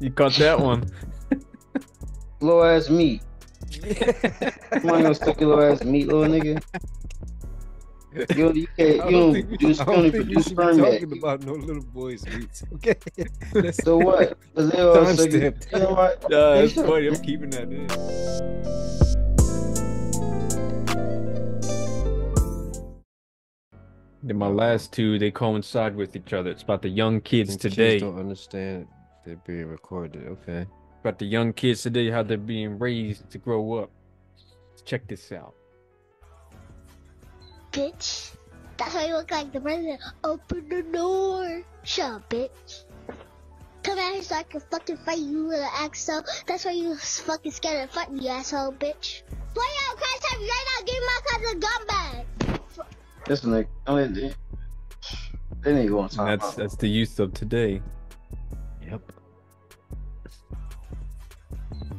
You caught that one. Low ass meat. Come on, you gonna stick your little ass meat, little nigga. You, you can't. You don't, think produce. I You don't don't even think we produce should be sperm yet. talking about no little boys' meats. Okay. Let's- So what? 'Cause they all say- You know what? Yeah, They that's funny. I'm keeping that in. Then my last two, they coincide with each other. It's about the young kids Think today. Kids don't understand they're being recorded. Okay. About the young kids today, how they're being raised to grow up. Check this out. bitch. That's why you look like the president. Open the door. Shut up, bitch. Come out here so I can fucking fight you with an axe. So that's why you fucking scared of fight me, asshole, bitch. Play out, crash time right now. Give my cousin a gun back. This nigga. I mean, they, they need to go on time. that's that's the youth of today. Yep.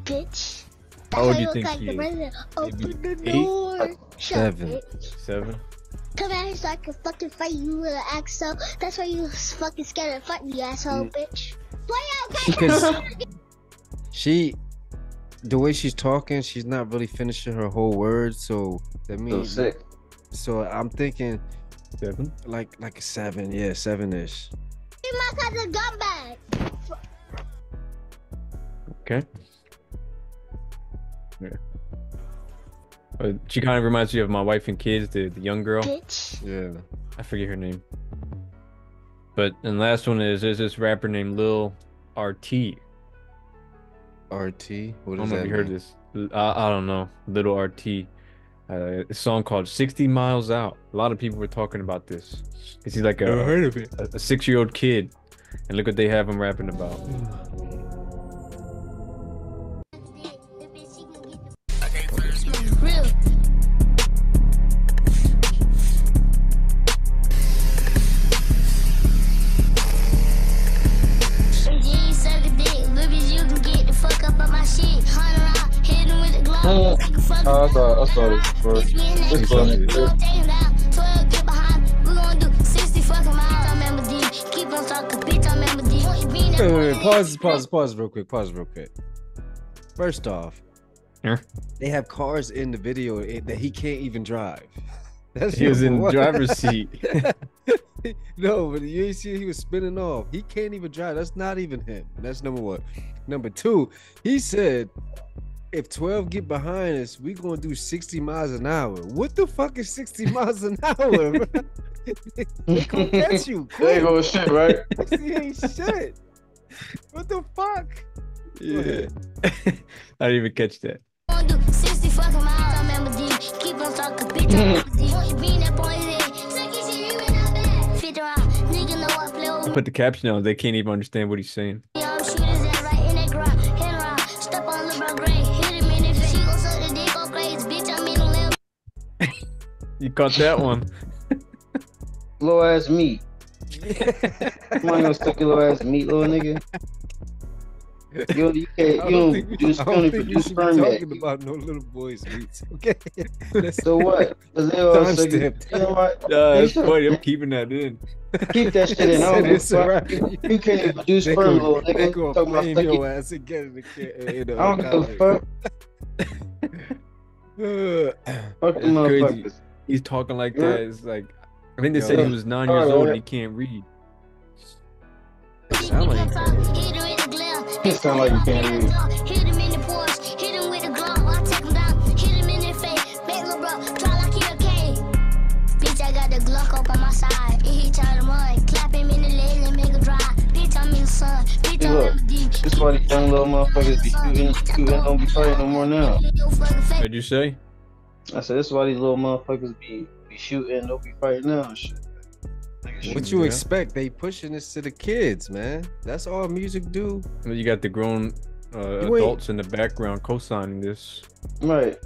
Bitch. That's How old why do you look think like he the is? Open the eight? door. Shut Seven. up. Seven. Come out here so I can fucking fight you with an axe. So that's why you fucking scared to fight me, asshole, Mm. bitch. Play out, crash Because she, the way she's talking, she's not really finishing her whole word. So that means. So means. sick. So I'm thinking Seven. like like a seven. Yeah, seven ish. Give my cousin a gun back. Okay. Yeah. She kind of reminds me of my wife and kids, the, the young girl. Bitch. Yeah. I forget her name. But and last one is there's this rapper named Lil RT. RT. What I does don't know that if you heard this. I, I don't know. Little RT. Uh, a song called 60 Miles Out. A lot of people were talking about this. Is he like a, heard of it. a, a six year old kid? And look what they have him rapping about. Being that Wait, wait, wait. Pause, pause, pause real quick. Pause real quick. First off, they have cars in the video eh, that he can't even drive. That's He was in the driver's seat. no, but you see he was spinning off. He can't even drive. That's not even him. That's number one. Number two, he said, if 12 get behind us, we gonna do 60 miles an hour. What the fuck is 60 miles an hour? bro? they gonna catch you. There you Quick. go, shit, right? 60 ain't shit. What the fuck? Yeah. I didn't even catch that. gon' do 60 fucking miles. I remember these. Keep on talking, bitch. I remember these. Being that boy, Suck your shit, you ain't not bad. Fit around, nigga know I play I with put the caption on. They can't even understand what he's saying. You caught that one. Little ass meat. Come on, you gonna stick your little ass meat, little nigga. You, you can't. You don't don't think produce. I You don't don't think we produce should be sperm yet. talking about no little boys' meats. Okay. So what? 'Cause they all say, you know what? Yeah, that's should funny. I'm keeping that in. Keep that shit in. I don't give a It's a fuck. wrap. You can't even produce They sperm, gonna, little they nigga. gonna Talking about flame stick your your- ass and get in the ca- in the I don't give a fuck. fuck. Fuck crazy. motherfuckers. He's talking like Yeah. that. It's like I think they Yo. said he was nine years old yeah. and he can't read. Sound like Hit him with the glove. It sound like you can't read. Hit him in the Porsche. Hit him with the glove. I take him down. Hit him in the face. Make little bro try like he a king. Bitch, I got the Glock up on my side. And he try to run. Clap him in the leg and make a drive. Bitch, I'm in the sun. Bitch, Hey, I'm look, in the deep. This why these young little motherfuckers be shooting, shooting, don't be fighting no more now. What'd you say? I said, this is why these little motherfuckers be, be shooting, don't be fighting now and shit. What you Yeah. expect? They pushing this to the kids, man. That's all music do. You got the grown uh, adults in the background co-signing this. Right.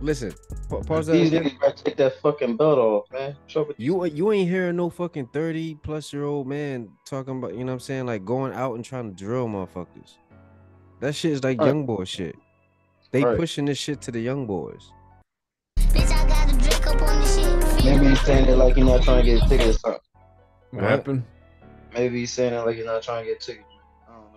Listen, pa- pause that These again. niggas gotta take that fucking belt off, man. What's up with You you ain't hearing no fucking 30 plus year old man talking about, you know what I'm saying, like going out and trying to drill motherfuckers. That shit is like Right. young boy shit. They Right. pushing this shit to the young boys. Maybe he's saying it like he's not trying to get a ticket or something. What, What? happened? Maybe he's saying it like he's not trying to get a ticket. I don't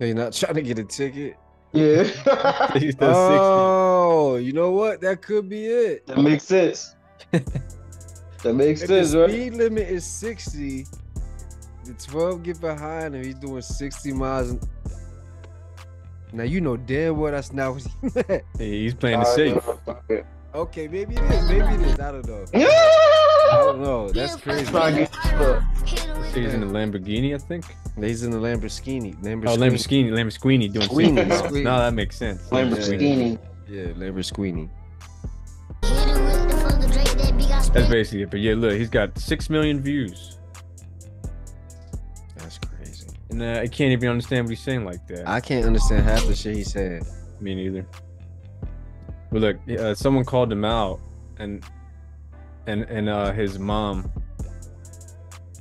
know. You're not trying to get a ticket. Yeah. Oh, you know what? That could be it. that makes sense. that makes If the sense, right? speed limit is 60, the 12 get behind him. He's doing 60 miles. An... Now you know damn well that's not what he meant. 60. He's playing it safe. Okay, maybe it is. Maybe it is. I don't know. I don't know. That's crazy. Trying to get stuck. He's in a Lamborghini, I think. He's in the Lamborghini. Lamborghini. Oh, Lamborghini, Lamborghini doing Squeenie. 60 No, that makes sense. Lamborghini. Yeah, Lamborghini. That's basically it. But yeah, look, he's got six million views, That's crazy. and uh, I can't even understand what he's saying like that. I can't understand half the shit he's saying. Me neither. But look, uh, someone called him out, and and and uh, his mom.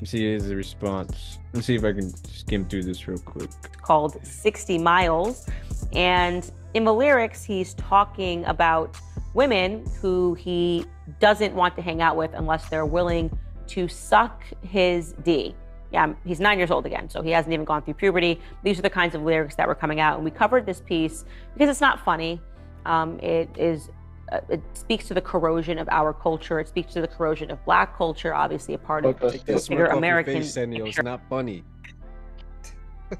Let's see his response. Let's see if I can skim through this real quick. called 60 Miles. And in the lyrics, he's talking about women who he doesn't want to hang out with unless they're willing to suck his D. Yeah, he's nine years old again, so he hasn't even gone through puberty. These are the kinds of lyrics that were coming out. And we covered this piece because it's not funny. Um, it is. Uh, it speaks to the corrosion of our culture. It speaks to the corrosion of Black culture, obviously a part of Okay. Take that bigger smirk off your American face, Senio. It's not funny.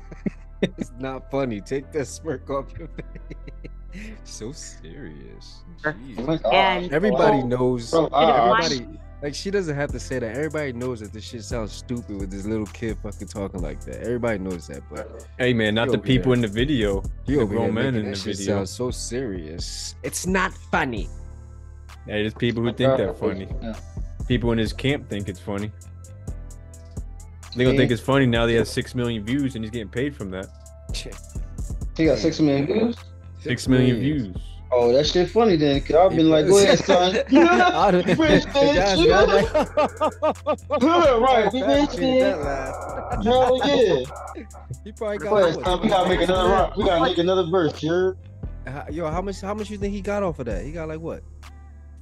it's not funny. Take that smirk off your face. so serious. Sure. Oh. And- Everybody Oh. knows. Bro, ah, everybody like she doesn't have to say that. Everybody knows that this shit sounds stupid with this little kid fucking talking like that. Everybody knows that, but Hey man, not the people there. in the video. you The over here grown men making in the shit video. sound so serious. It's not funny. Hey, there's people who think that funny. People in his camp think it's funny. They gonna think it's funny now. They have six million views and he's getting paid from that. He got six million views. Six million views. Oh, that shit funny then. Cause I've been like, go ahead, son. I don't- Rich That's bitch. right. right, we rich, Appreciate man. that laugh. Hell yeah. He probably got Go ahead, what, son. We gotta make another rock. We gotta make another verse, sure. Uh, yo, how much? How much you think he got off of that? He got like what,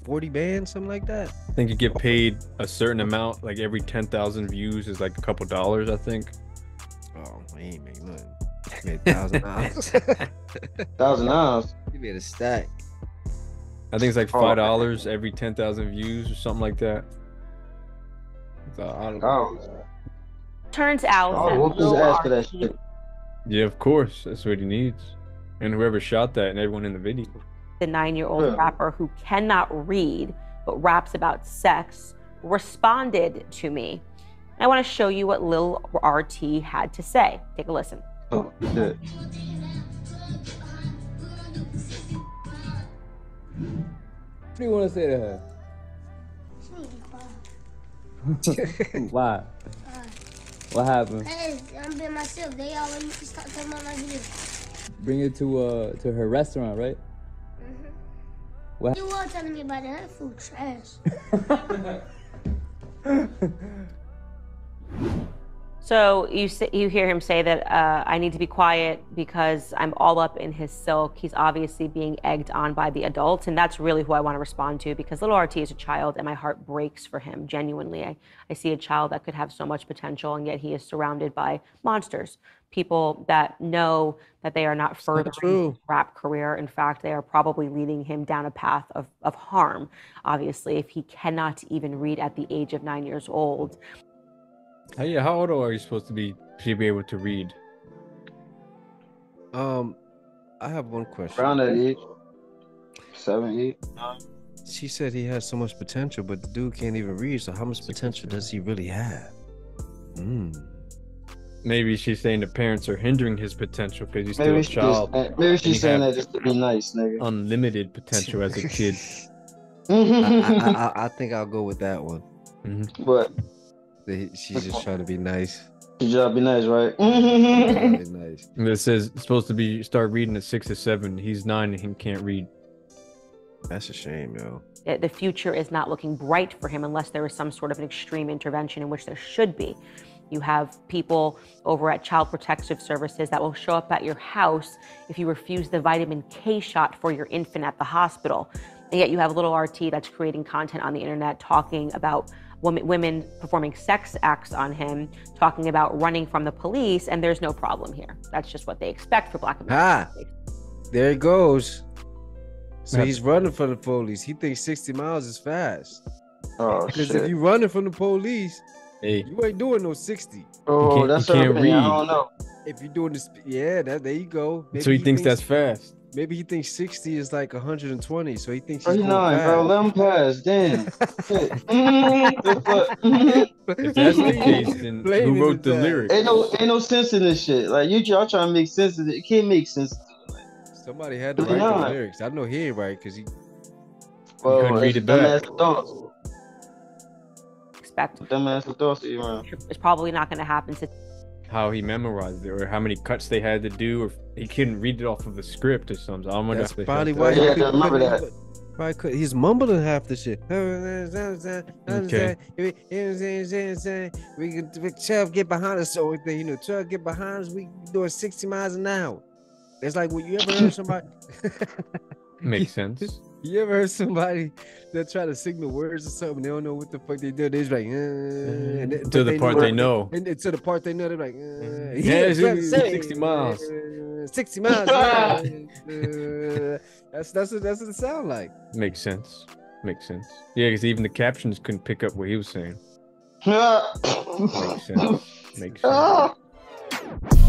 forty bands, something like that. I think you get paid a certain amount, like every ten thousand views is like a couple dollars. I think. Oh, he ain't make nothing. He made thousand dollars. Thousand dollars. He made a stack. I think it's like Oh. five dollars every ten thousand views or something like that. So, I don't- Oh, turns out oh that whoop his Lil ass for that shit. yeah, of course, that's what he needs. And whoever shot that and everyone in the video. the nine year old Yeah. rapper who cannot read but raps about sex, responded to me. I want to show you what Lil RT had to say. Take a listen. Oh, What do you want to say to her? Why? What happened? Hey, I'm being myself. They all let me stop talking about my video. Bring it to uh to her restaurant, right? What? You were telling me about that food trash. So you say, you hear him say that uh, I need to be quiet because I'm all up in his silk. He's obviously being egged on by the adults, and that's really who I want to respond to because little RT is a child, and my heart breaks for him. Genuinely, I, I see a child that could have so much potential, and yet he is surrounded by monsters, people that know that they are not furthering his rap career. In fact, they are probably leading him down a path of, of harm. Obviously, if he cannot even read at the age of nine years old, How, yeah, how old are you supposed to be to be able to read? Um, I have one question. Around that age. Seven, eight. She said he has so much potential, but the dude can't even read. So how much potential does he really have? Mm. Maybe she's saying the parents are hindering his potential because he's still Maybe a she's child. maybe she's saying that just to be nice, nigga. Unlimited potential as a kid. I, I, I, I think I'll go with that one. Mhm. but That he- She's just trying to be nice. your job be nice, right? Trying to be nice. And It says it's supposed to be start reading at six or seven. He's nine and he can't read. That's a shame, yo. the future is not looking bright for him unless there is some sort of an extreme intervention in which there should be. You have people over at Child Protective Services that will show up at your house if you refuse the vitamin K shot for your infant at the hospital. And yet you have a little RT that's creating content on the internet talking about women, women performing sex acts on him, talking about running from the police, and there's no problem here. That's just what they expect for black Ah, there it goes. So Yeah. he's running from the police. He thinks 60 miles is fast. Oh Because if you're running from the police, Hey, you ain't doing no 60. oh, can't- that's you can't something. I don't know. If you're doing this, yeah, that there you go. so he thinks that's fast. Maybe he thinks 60 is like 120. So he thinks he's Thirty going nine, bro. Let him pass. Damn. Shit. Mm, the fuck? Mm. If that's the case, then Blaming who wrote the his dad. lyrics? Ain't no, ain't no sense in this shit. Like you, y'all trying to make sense of it. It can't make sense. Somebody had to write the lyrics. I know he ain't right because he Well, couldn't read it's it back. Dumbass thoughts. Expect Dumbass thoughts it's probably not going to happen. To, How he memorized it, or how many cuts they had to do, or he couldn't read it off of a script or something. I wonder That's if they probably had why that. he Yeah, couldn't- remember that. Probably could. He's mumbling half the shit. Okay. We can we- 12 get behind us, so everything, you know, 12 get behind us, we doing 60 miles an hour. It's like when you ever heard somebody Makes sense. You ever heard somebody that try to signal words or something, they don't know what the fuck they do. They just like, uh, and they- to but the part they know. And, and to the part they know, they're like, uh, Yeah, it's gotta 60 miles. uh, 60 miles. uh, that's that's what that's what it sound like. Makes sense. Makes sense. Yeah, because even the captions couldn't pick up what he was saying. Makes sense. Makes sense.